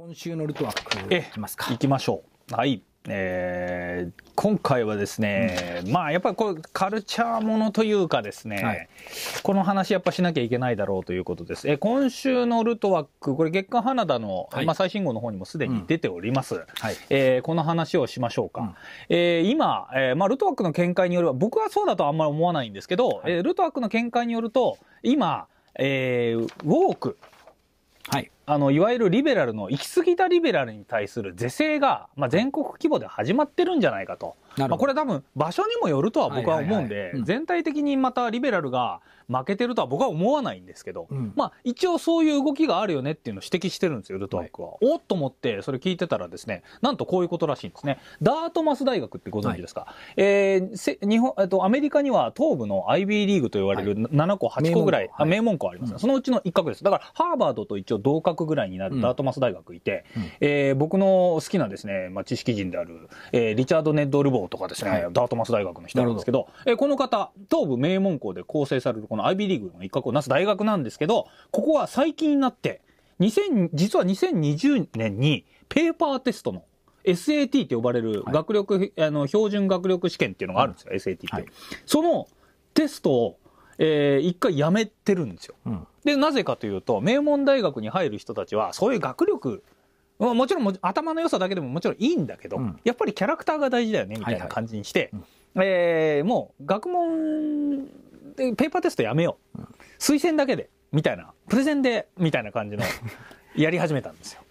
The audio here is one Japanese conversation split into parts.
今週のルトワックえいきますか。行きましょう。はい。えー今回はですね、まあやっぱりこれカルチャーものというかですね、はいこの話やっぱしなきゃいけないだろうということです。えー今週のルトワック、これ月刊花田の、はいまあ最新号の方にもすでに出ております。はい。えーこの話をしましょうか。うんえー今、えーまあ、ルトワックの見解によれば、僕はそうだとはあんまり思わないんですけど、はいえールトワックの見解によると、今、えーウォーク、はい。あの、いわゆるリベラルの、行き過ぎたリベラルに対する是正が、まあ、全国規模で始まってるんじゃないかと。まあ、これ多分、場所にもよるとは僕は思うんはいはい。で全体的にまたリベラルが負けてるとは僕は思わないんですけど、うん。まあ、一応そういう動きがあるよねっていうのを指摘してるんですよ、ルトワックは。おっと思って、それ聞いてたらですね、なんとこういうことらしいんですね。ダートマス大学ってご存知ですか、えーせ日本、えっと、アメリカには東部の IB リーグと言われる7個、8個ぐらい、あ名門校あります、うん。そのうちの一角です。だから、ハーバードと一応同格ぐらいになるダートマス大学いて、うん。えー僕の好きなですね、まあ、知識人である、えーリチャード・ネッド・ルボーとかですね、はい。ダートマス大学の人なんですけど、えーこの方、東部名門校で構成されるこの IB リーグの一角をなす大学なんですけど、ここは最近になって、2000実は2020年にペーパーテストの SAT って呼ばれるはい。学力、あの標準学力試験っていうのがあるんですよ、SAT って、はい。そのテストを、えー一回やめてるんですよ。うん。で、なぜかというと、名門大学に入る人たちは、そういう学力、まあもちろんも頭の良さだけでももちろんいいんだけど、うんやっぱりキャラクターが大事だよね、みたいな感じにして、えーもう学問で、ペーパーテストやめよう。推薦だけで、みたいな、プレゼンで、みたいな感じの、やり始めたんですよ。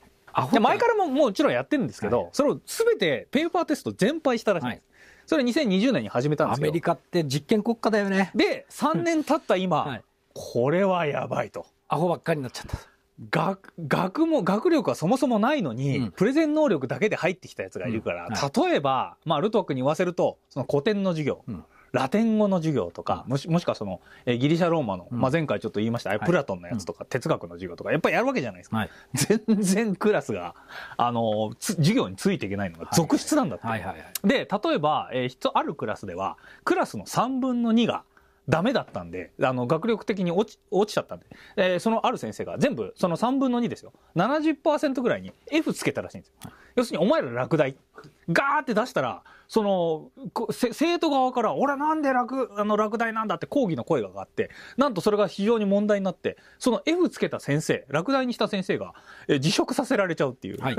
前からももちろんやってるんですけど、はいそれをすべてペーパーテスト全敗したらしいんです。それ2020年に始めたんですよ。アメリカって実験国家だよね。で、3年経った今、はいこれはやばいと。アホばっかりになっちゃった。学、学も、学力はそもそもないのに、うんプレゼン能力だけで入ってきたやつがいるから、うんは例えば、まあ、ルトワックに言わせると、その古典の授業、うんラテン語の授業とか、もし、もしくはその、えーギリシャローマの、うん。まあ、前回ちょっと言いました、プラトンのやつとか、哲学の授業とか、やっぱりやるわけじゃないですか。はい。全然クラスが、あの、つ授業についていけないのが続出なんだって。で、例えば、えーあるクラスでは、クラスの3分の2がダメだったんで、あの、学力的に落ち、落ちちゃったんで、えーそのある先生が全部、その3分の2ですよ。70%ぐらいに F つけたらしいんですよ。要するに、お前ら落第。ガーって出したら、その、生徒側から、俺なんで落、あの、落第なんだって抗議の声が上がって、なんとそれが非常に問題になって、その F つけた先生、落第にした先生が、えー辞職させられちゃうっていう。はい。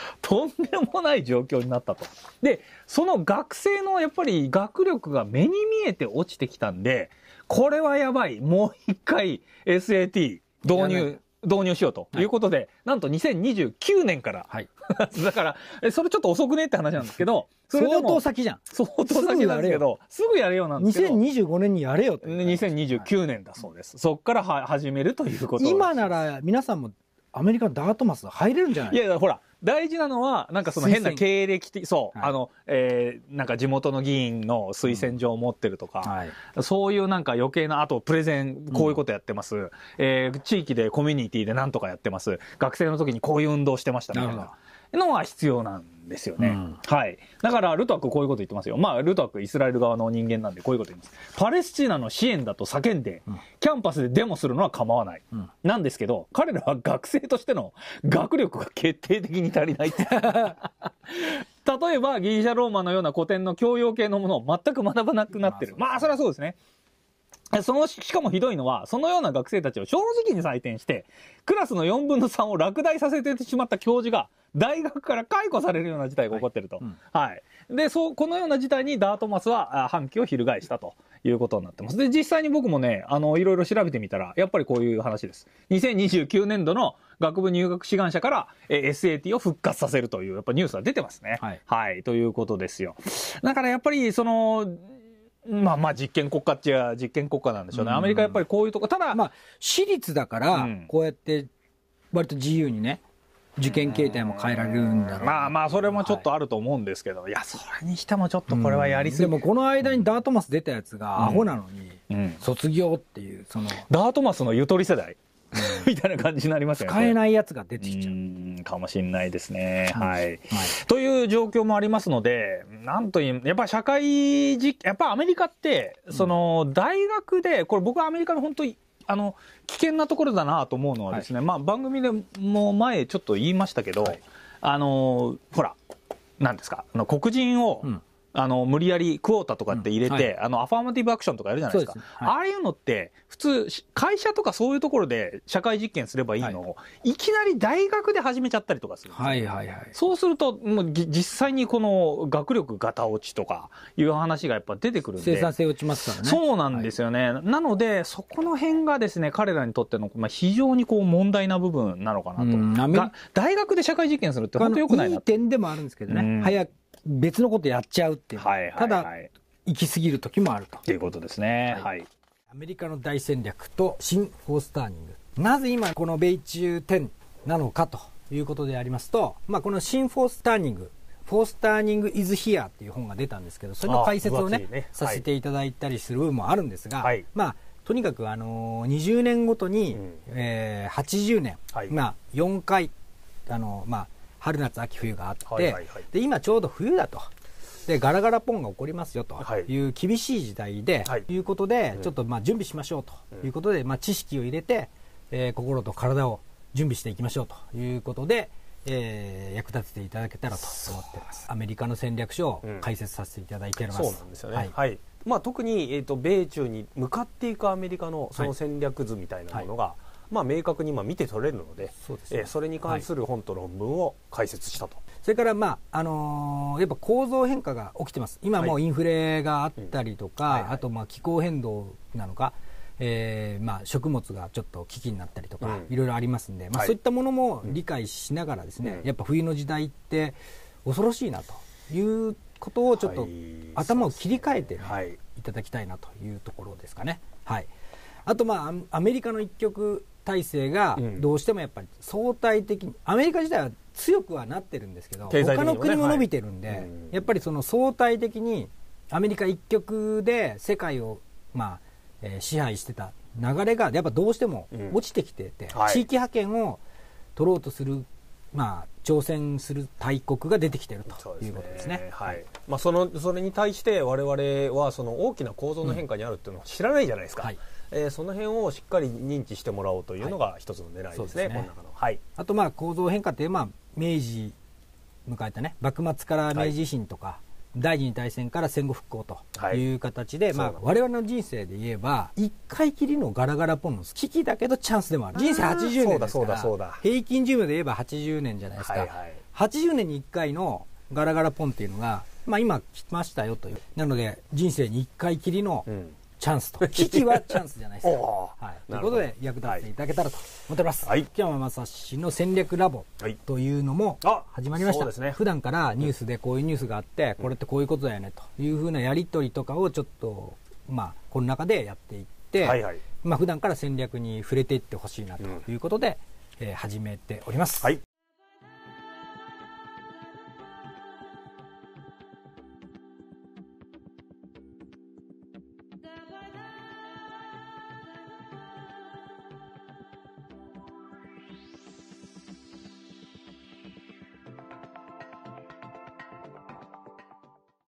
とんでもない状況になったと。で、その学生のやっぱり学力が目に見えて落ちてきたんで、これはやばい。もう一回 SAT 導入、導入しようということで、なんと2029年から、はい。だから、えそれちょっと遅くねって話なんですけど、それで相も当先じゃん。相当先なんですけど、すぐやれよなんですけど、2025年にやれよと。2029年だそうです。そっからは始めるということ今なら皆さんもアメリカのダートマス入れるんじゃない？いやほら、大事なのは、なんかその変な経歴的、そう、はいあの、えーなんか地元の議員の推薦状を持ってるとか、はい。そういうなんか余計な、あとプレゼン、こういうことやってます。えー地域でコミュニティでなんとかやってます。学生の時にこういう運動してましたみたいな。のが必要なんですよね。うんはい。だから、ルトワックこういうこと言ってますよ。まあ、ルトワックイスラエル側の人間なんでこういうこと言います。パレスチナの支援だと叫んで、うんキャンパスでデモするのは構わない。うんなんですけど、彼らは学生としての 学力が決定的に足りない。例えば、ギリシャローマのような古典の教養系のものを全く学ばなくなってる。まあまあ、それはそうですね。その、ししかもひどいのは、そのような学生たちを正直に採点して、クラスの4分の3を落第させてしまった教授が、大学から解雇されるような事態が起こってると。はい。うんで、そう、このような事態にダートマスはあ反旗を翻したということになってます。で、実際に僕もね、あの、いろいろ調べてみたら、やっぱりこういう話です。2029年度の学部入学志願者から、えー SAT を復活させるという、やっぱニュースが出てますね。はいはい。ということですよ。だからやっぱり、その、まあまあ実験国家っちゃ実験国家なんでしょうね。うん。アメリカやっぱりこういうとこ、ただ、まあ、私立だからうん、こうやって、割と自由にね、受験形態も変えられるんだろうな。まあまあ、それもちょっとあると思うんですけど、い、や、それにしてもちょっとこれはやりすぎ。でもこの間にダートマス出たやつがアホなのに、うん。卒業っていう、その、ダートマスのゆとり世代みたいな感じになりますよね。使えいないやつが出てきちゃう。うんかもしれないですね。はい。はい。という状況もありますので、なんという、やっぱ社会実、やっぱアメリカって、その、大学で、これ僕はアメリカの本当にあの、危険なところだなと思うのはですね、まあ番組でも前ちょっと言いましたけど、はいあの、ほら、なんですか、あの黒人を、うんあの、無理やりクオータとかって入れて、うんはいあの、アファーマティブアクションとかやるじゃないですか。すねはいああいうのって、普通、し会社とかそういうところで社会実験すればいいのを、い、きなり大学で始めちゃったりとかするはいはいはい。そうすると、もうぎ実際にこの学力ガタ落ちとかいう話がやっぱ出てくるんで。生産性落ちますからね。そうなんですよね。なので、そこの辺がですね、彼らにとっての、まあ、非常にこう問題な部分なのかなと。大学で社会実験するって本当良くないいな。点でもあるんですけどうんね。早く別のことやっちゃうっていう。はいはいはい。ただ、っ行き過ぎる時もあると。ていうことですね。ははいい。アメリカの大戦略と新フォースターニング。なぜ今この米中10なのかということでありますと、まあこの新フォースターニング、フォースターニングイズヒアっていう本が出たんですけど、それの解説をねねはいさせていただいたりする部分もあるんですが、はいまあとにかくあのー20年ごとに、うんえー80年、はいまあ4回、あのーまあ春夏秋冬があって、はいはいはい。で今ちょうど冬だと。でガラガラポンが起こりますよとはい。いう厳しい時代で、はい。ということで、うん。ちょっとまあ準備しましょうと。いうことで、まあ、知識を入れて、えー心と体を準備していきましょうと。いうことで、えー役立てていただけたらと思っています。アメリカの戦略書を解説させていただいております、そうなんですよね。ははい。い。まあ特にえっ、と米中に向かっていくアメリカのその戦略図みたいなものが、まあ明確に今見て取れるので、そえーそれに関する本と論文を解説したと。それから、まああのーやっぱ構造変化が起きてます、今もうインフレがあったりとか、うんはいはい。あとまあ気候変動なのか、えーまあ、食物がちょっと危機になったりとか、うん。いろいろありますんで、まあ、はい。そういったものも理解しながらですね、うん。やっぱ冬の時代って恐ろしいなということをちょっとはい。頭を切り替えてね、はい。いただきたいなというところですかね。はい、あと、まあ、アアメリカの一極体制がうん。どうしてもやっぱり相対的に、アメリカ自体は強くはなってるんですけど、経済的他の国も伸びてるんで、はい。うん。やっぱりその相対的にアメリカ一極で世界を、まあえー支配してた流れがやっぱどうしてもうん。落ちてきてて、はい。地域覇権を取ろうとする、まあ、挑戦する大国が出てきてるということですね。はい。まあそのそれに対して我々はその大きな構造の変化にあるっていうのを知らないじゃないですか。はいえーその辺をしっかり認知してもらおうというのが一つの狙いですね。そうですねこの中の。はい。あとまあ構造変化って、まあ、明治迎えたね幕末から明治維新とか、第二次大戦から戦後復興という形で、まあそうなん、です我々の人生で言えば一回きりのガラガラポンの危機だけどチャンスでもある人生80年ですから平均寿命で言えば80年じゃないですか、はいはい。80年に1回のガラガラポンっていうのが、まあ、今来ましたよというなので人生に1回きりのうん。チャンスと。危機はチャンスじゃないですか、はい、ということで役立ててい。ただけたらと思っております、はい。今日は正志の戦略ラボはい。というのもあ始まりました、そうですね。普段からニュースでこういうニュースがあって、これってこういうことだよねというふうなやり取りとかをちょっと、まあ、この中でやっていって、はいはい。まあ普段から戦略に触れていってほしいなということで、えー始めております。はい